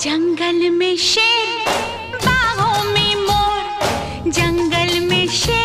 जंगल में शेर बाहों में मोर जंगल में शेर।